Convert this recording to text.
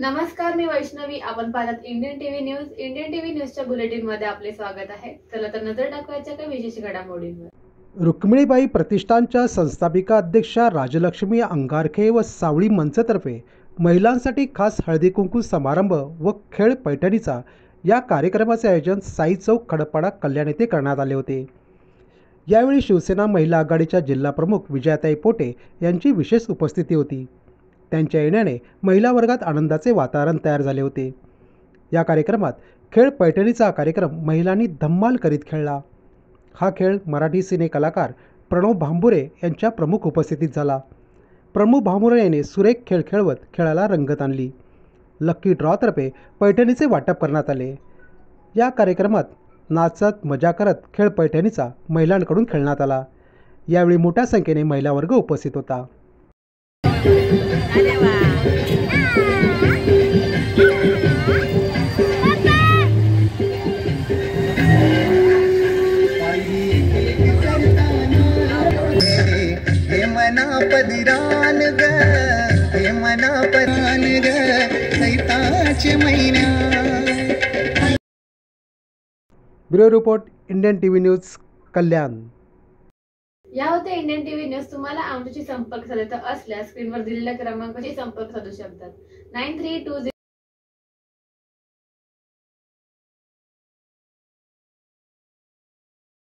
नमस्कार मी वैष्णवी. आपण पाहतात Indian TV news. Indian TV न्यूजच्या बुलेटिनमध्ये आपले स्वागत आहे. चला तर नजर टाकवायच्या काही विशेष घडामोडींवर. रुक्मिणीबाई प्रतिष्ठानच्या संस्थापिका अध्यक्षा राजलक्ष्मी अंगारखे व सावळी मंचतर्फे महिलांसाठी खास हळदी कुंकू समारंभ व खेळ पैठणीचा या कार्यक्रमाचे आयोजन साई चौक खडपाडा कल्याण येथे करण्यात आले होते. यावेळी शिवसेना महिला आघाडीच्या जिल्हाप्रमुख विजयाताई पोटे यांची विशेष उपस्थिती होती. त्यांच्या येण्याने महिला वर्गात आनंदाचे वातावरण तयार झाले होते. या कार्यक्रमात खेळ पैठणीचा कार्यक्रम महिलांनी धम्माल करीत खेळला. हा खेळ मराठी सिने कलाकार प्रणव भांबुरे यांच्या प्रमुख उपस्थितीत झाला. प्रणव भांबुरे याने सुरेख खेळ खेळवत खेळाला रंगत आणली. लक्की ड्रॉतर्फे पैठणीचे वाटप करण्यात आले. या कार्यक्रमात नाचत मजा करत खेळ पैठणीचा महिलांकडून खेळण्यात आला. यावेळी मोठ्या संख्येने महिला वर्ग उपस्थित होता. पदिरान ग हे मना परान ग सैताचे महिन्या bureau report Indian T V news Kalyan या होते इंडियन टीव्ही न्यूज तुम्हाला आमच्याशी संपर्क साधायचा असल्यास स्क्रीनवर दिलेल्या क्रमांकाशी संपर्क साधू शकतात. Nine three to